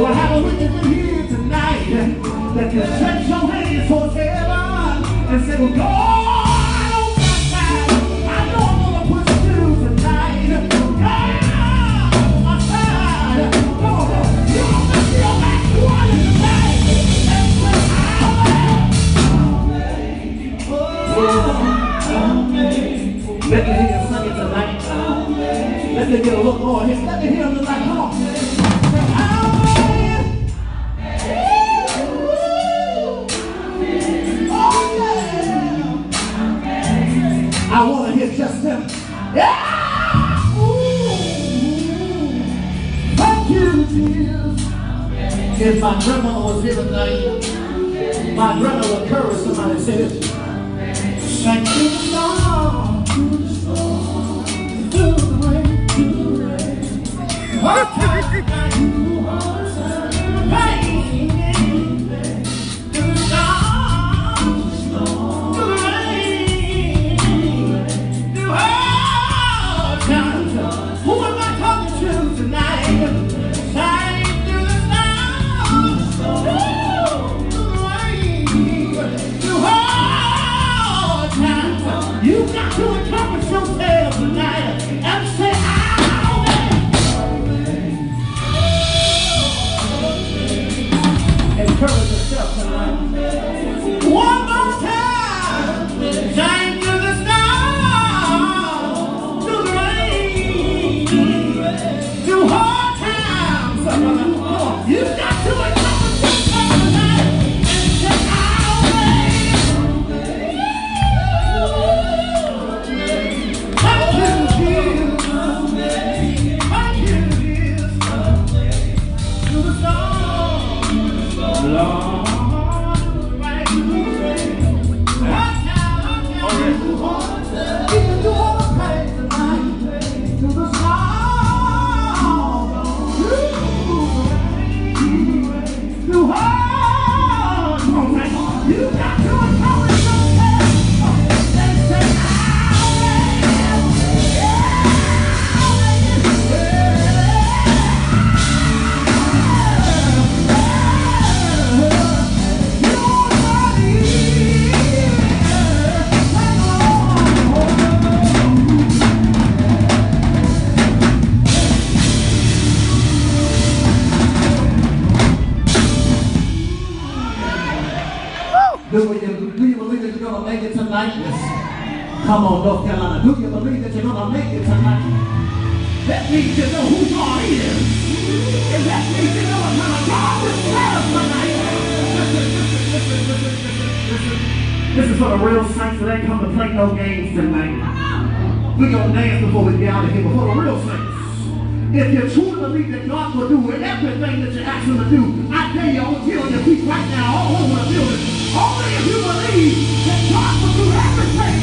Do I have a witness here tonight that can stretch your hands towards heaven and say, well, God. Let me hear you sing it tonight. Let me get a little more. Let me hear them Yeah! Thank you, Jesus. If my grandmother was here tonight, my grandmother would encourage somebody to say this. Thank you, Lord. To the rain, to the rain. Come on, North Carolina. Do you believe that you're going to make it tonight? That means you know who God is. And that means you know what kind of God we serve tonight. Listen, listen, listen, listen, listen, listen. This is for the real saints that ain't come to play no games tonight. We're going to dance before we get out of here, but for the real saints. If you truly believe that God will do everything that you ask him to do, I dare you get on your feet right now all over the building. Only if you believe that God will do everything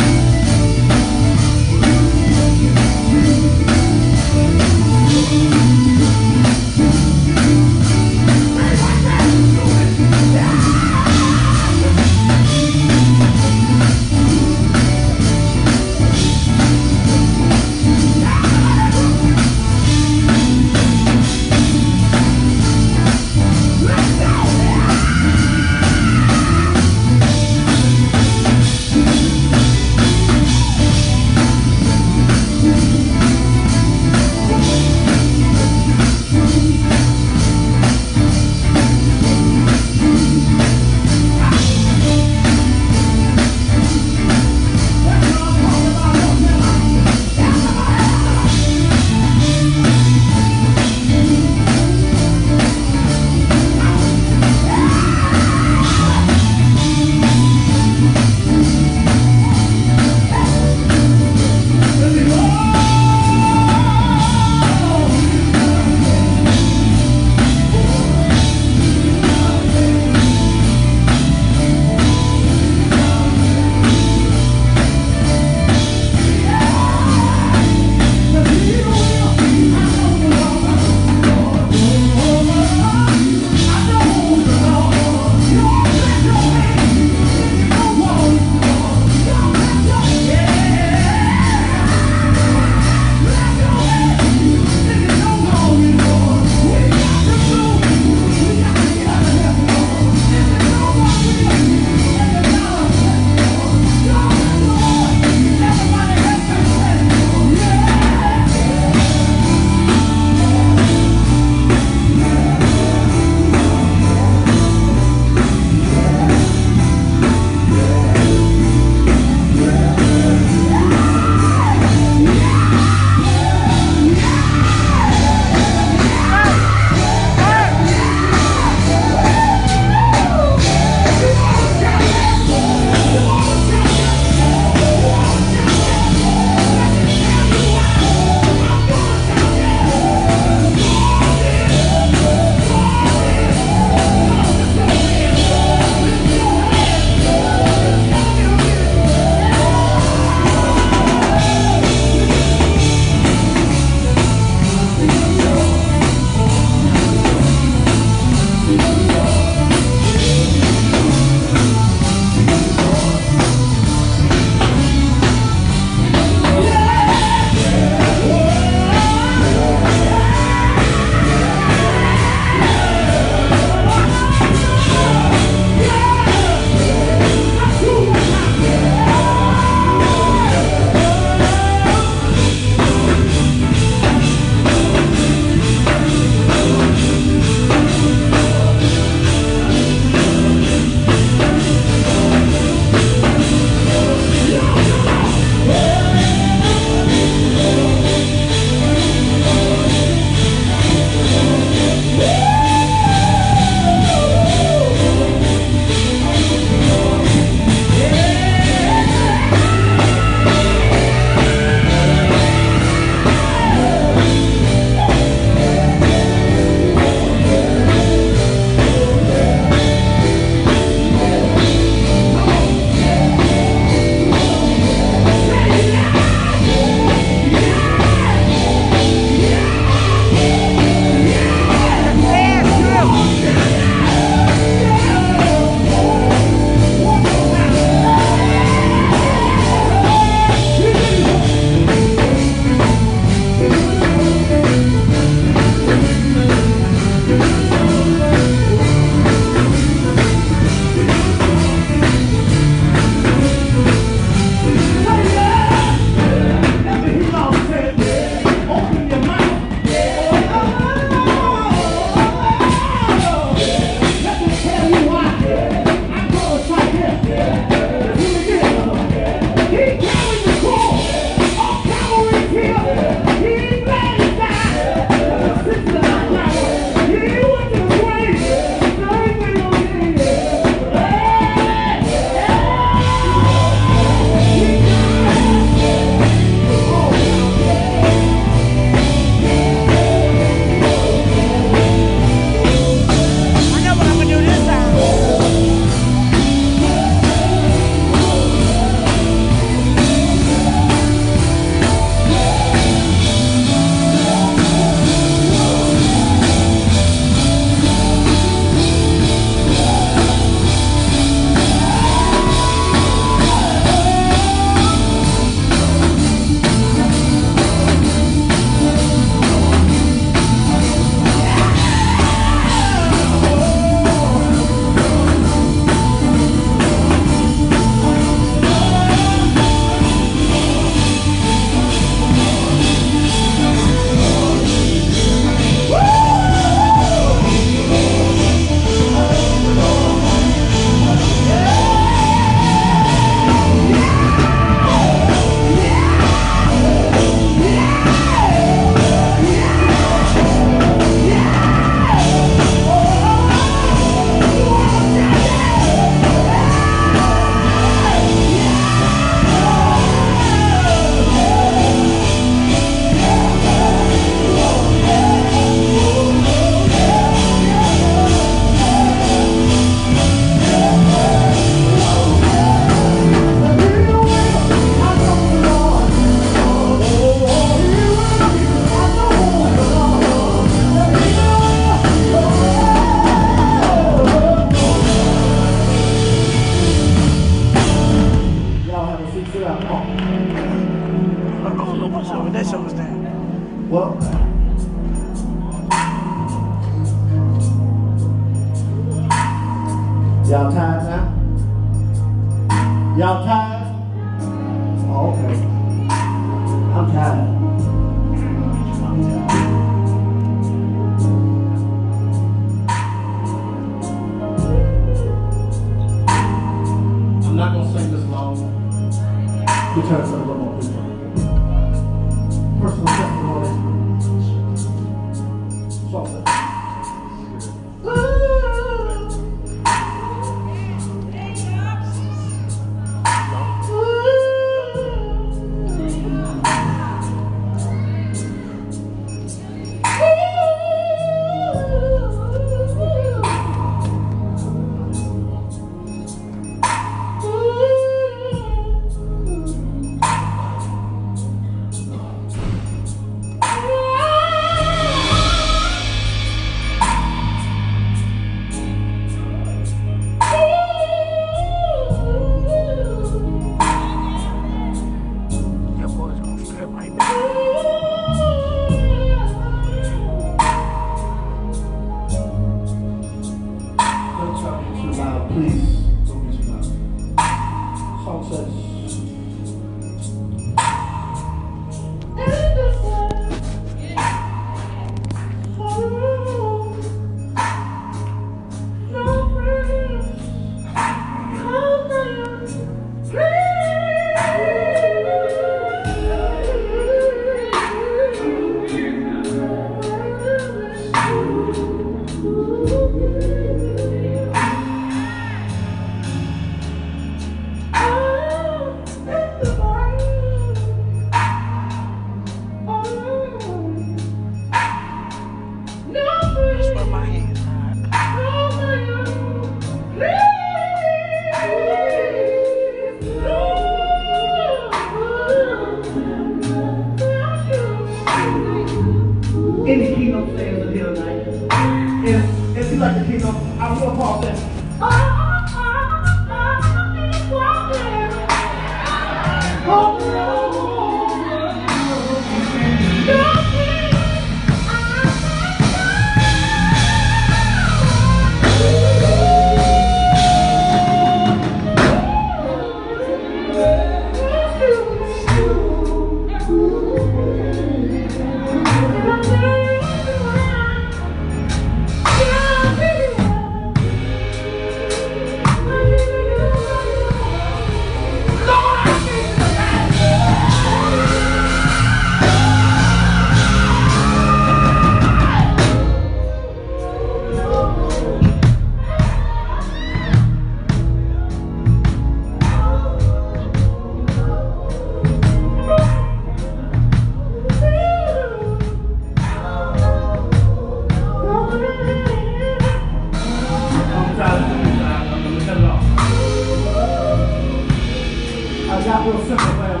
got real simple, man.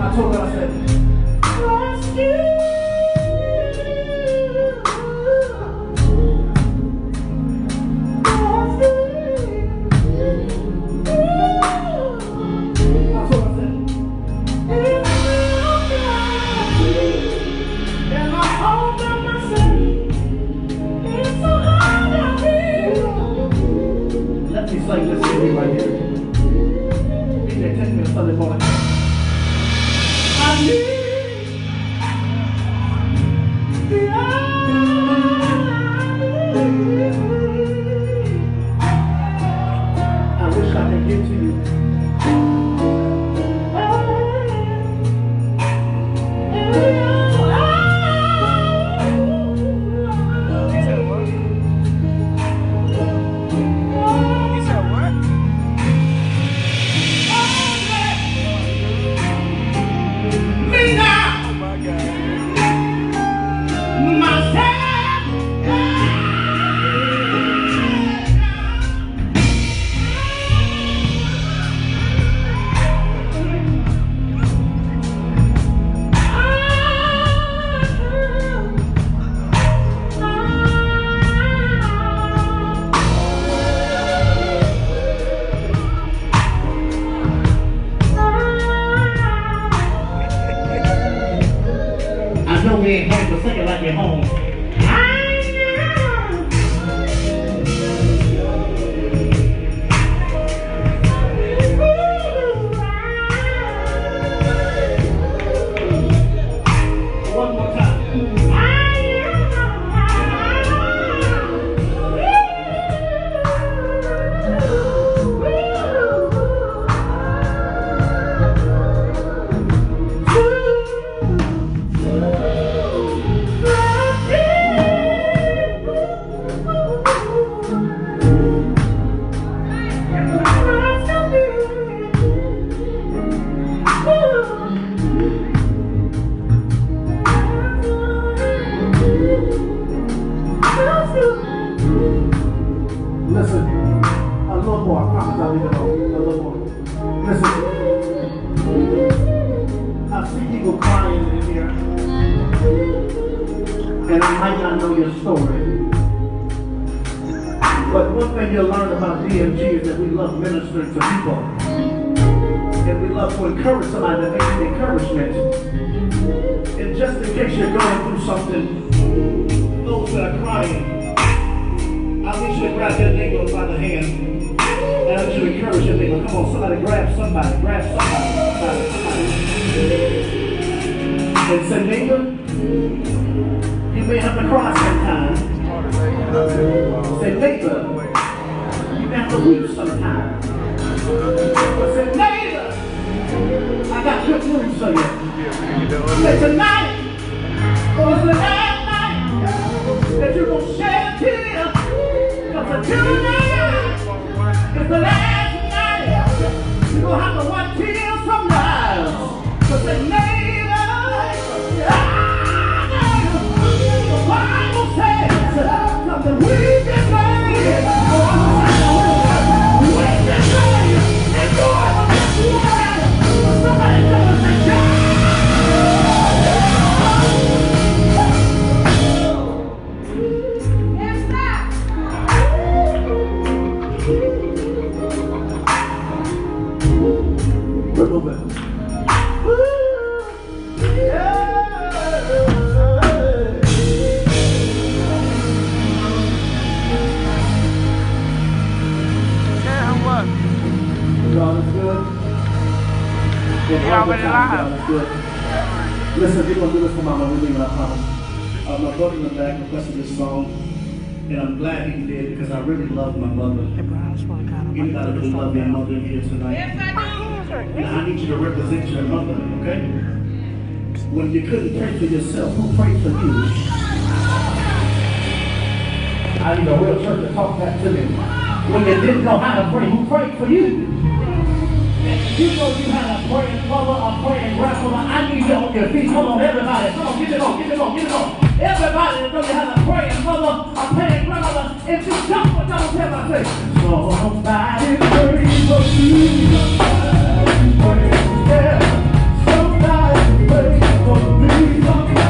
I told her, I said, And we love to encourage somebody that needs encouragement. And just in case you're going through something, those that are crying, I need you to grab your neighbor by the hand. And I need you to encourage your neighbor. Come on, somebody grab somebody. Grab somebody. somebody, somebody. And say, neighbor, you may have to cry sometimes. Say, neighbor, you may have to weep sometimes. But say, neighbor, I got good news for you. Say, tonight, or the last night, that you're going to shed a tear. Because tonight is the last night. You're going to have to wipe tears from your eyes. Say, neighbor, love my mother. Hey, bro, I just want to kind of really love your mother here tonight? And I need you to represent your mother, okay? When you couldn't pray for yourself, who prayed for you? I need a real church to talk back to me. When you didn't know how to pray, who prayed for you? You know you had a praying mother, a praying grandmother. I need you on your feet. Come on, everybody. Come on, get it on, get it on, get it on. Everybody that you how to pray, mother, a parent, grandmother, if you jump or don't tell my face. Somebody pray for me. Somebody pray, yeah. Somebody pray for me. Somebody